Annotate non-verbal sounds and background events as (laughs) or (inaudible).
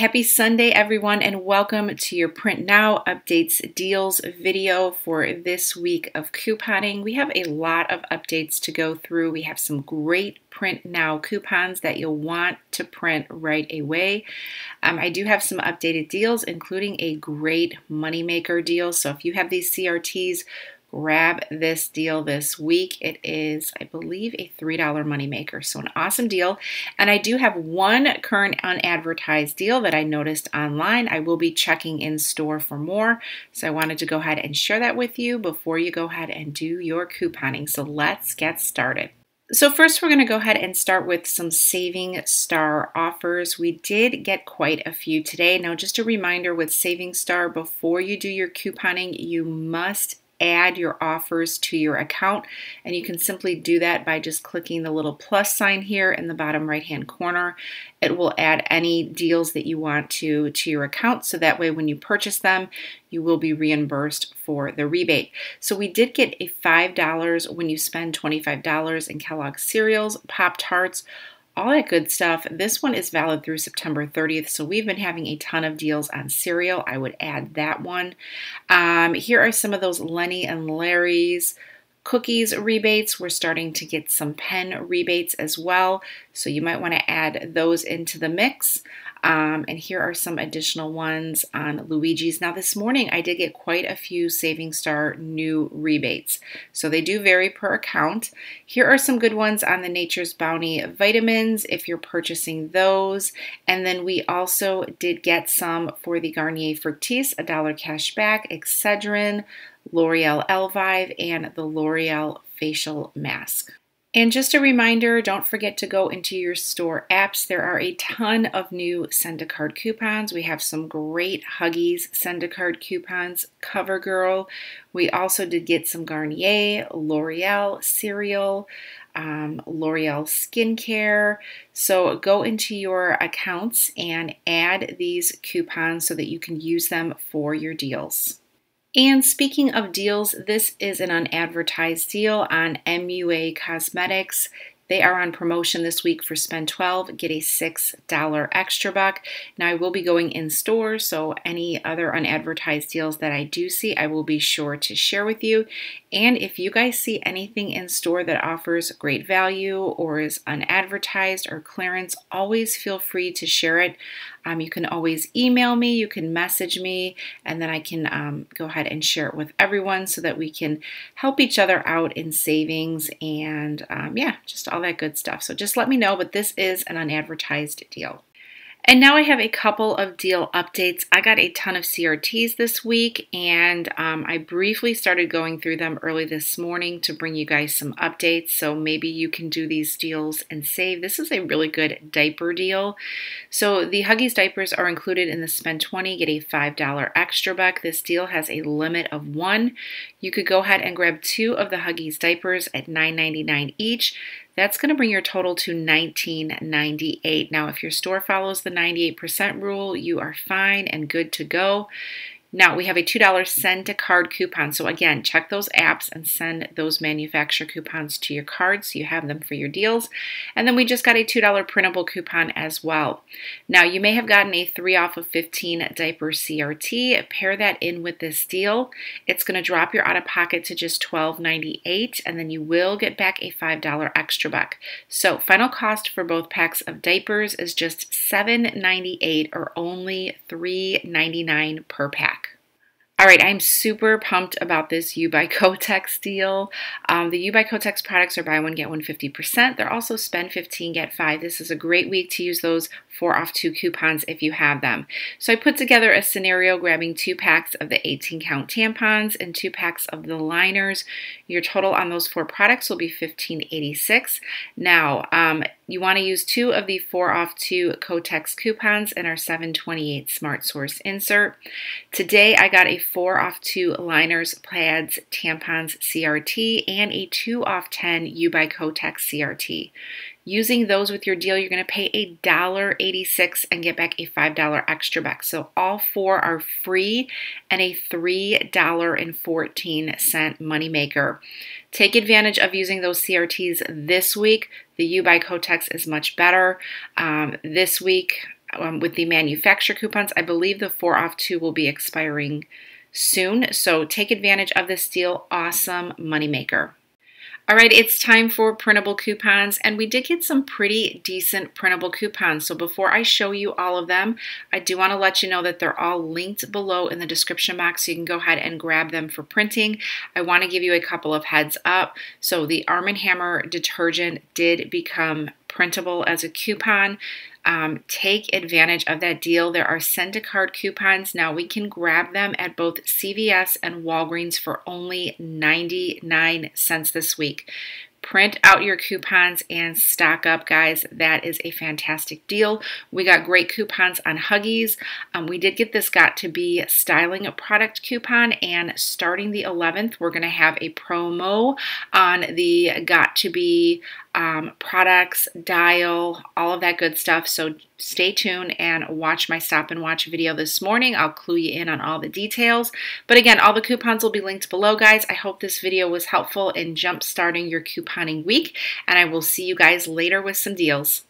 Happy Sunday, everyone, and welcome to your Print Now Updates Deals video for this week of couponing. We have a lot of updates to go through. We have some great Print Now coupons that you'll want to print right away. Um, I do have some updated deals, including a great moneymaker deal. So if you have these CRTs, grab this deal this week. It is, I believe, a $3 moneymaker. So, an awesome deal. And I do have one current unadvertised deal that I noticed online. I will be checking in store for more. So, I wanted to go ahead and share that with you before you go ahead and do your couponing. So, let's get started. So first we're going to go ahead and start with some Saving Star offers. We did get quite a few today. Now just a reminder with Saving Star, before you do your couponing, you must add your offers to your account. And you can simply do that by just clicking the little plus sign here in the bottom right hand corner. It will add any deals that you want to to your account. So that way when you purchase them, you will be reimbursed for the rebate. So we did get a $5 when you spend $25 in Kellogg's cereals, Pop Tarts, all that good stuff. This one is valid through September 30th, so we've been having a ton of deals on cereal. I would add that one. Um, here are some of those Lenny and Larry's cookies rebates. We're starting to get some pen rebates as well, so you might want to add those into the mix. Um, and here are some additional ones on Luigi's. Now, this morning I did get quite a few Saving Star new rebates. So they do vary per account. Here are some good ones on the Nature's Bounty vitamins if you're purchasing those. And then we also did get some for the Garnier Fructis, a dollar cash back, Excedrin, L'Oreal Elvive, and the L'Oreal Facial Mask. And just a reminder, don't forget to go into your store apps. There are a ton of new send a card coupons. We have some great Huggies send a card coupons, CoverGirl. We also did get some Garnier, L'Oreal cereal, um, L'Oreal skincare. So go into your accounts and add these coupons so that you can use them for your deals. And speaking of deals, this is an unadvertised deal on MUA Cosmetics. They are on promotion this week for spend 12, get a $6 extra buck. Now I will be going in stores, so any other unadvertised deals that I do see, I will be sure to share with you. And if you guys see anything in store that offers great value or is unadvertised or clearance, always feel free to share it. Um, you can always email me, you can message me, and then I can um, go ahead and share it with everyone so that we can help each other out in savings and um, yeah, just all that good stuff. So just let me know, but this is an unadvertised deal. And now I have a couple of deal updates. I got a ton of CRTs this week, and um, I briefly started going through them early this morning to bring you guys some updates. So maybe you can do these deals and save. This is a really good diaper deal. So the Huggies diapers are included in the spend 20, get a $5 extra buck. This deal has a limit of one. You could go ahead and grab two of the Huggies diapers at $9.99 each. That's going to bring your total to 19.98. Now, if your store follows the 98% rule, you are fine and good to go. Now we have a $2 send to card coupon. So again, check those apps and send those manufacturer coupons to your cards so you have them for your deals. And then we just got a $2 printable coupon as well. Now you may have gotten a 3 off of 15 diaper CRT. Pair that in with this deal. It's going to drop your out of pocket to just $12.98 and then you will get back a $5 extra buck. So final cost for both packs of diapers is just $7.98 or only $3.99 per pack. All right, I'm super pumped about this U by (laughs) Kotex deal. Um, the U by Kotex products are buy one, get one 50%. They're also spend 15, get five. This is a great week to use those four off two coupons if you have them. So I put together a scenario grabbing two packs of the 18 count tampons and two packs of the liners. Your total on those four products will be 1586. Now, um, you want to use two of the four off two Kotex coupons in our 728 Smart Source insert. Today I got a four off two liners, pads, tampons CRT, and a two off 10 U by Kotex CRT. Using those with your deal, you're going to pay a dollar eighty-six and get back a $5 extra buck. So all four are free and a $3.14 moneymaker. Take advantage of using those CRTs this week. The U by Kotex is much better. Um, this week, um, with the manufacturer coupons. I believe the 4 off 2 will be expiring soon. So take advantage of this deal. Awesome moneymaker. All right, it's time for printable coupons, and we did get some pretty decent printable coupons. So before I show you all of them, I do want to let you know that they're all linked below in the description box, so you can go ahead and grab them for printing. I want to give you a couple of heads up. So the Arm & Hammer detergent did become printable as a coupon. Um, take advantage of that deal. There are send a card coupons. Now we can grab them at both CVS and Walgreens for only 99 cents this week. Print out your coupons and stock up, guys. That is a fantastic deal. We got great coupons on Huggies. Um, we did get this Got to Be styling a product coupon, and starting the 11th, we're going to have a promo on the Got to Be um, products, dial, all of that good stuff. So stay tuned and watch my stop and watch video this morning. I'll clue you in on all the details. But again, all the coupons will be linked below, guys. I hope this video was helpful in jump starting your couponing week, and I will see you guys later with some deals.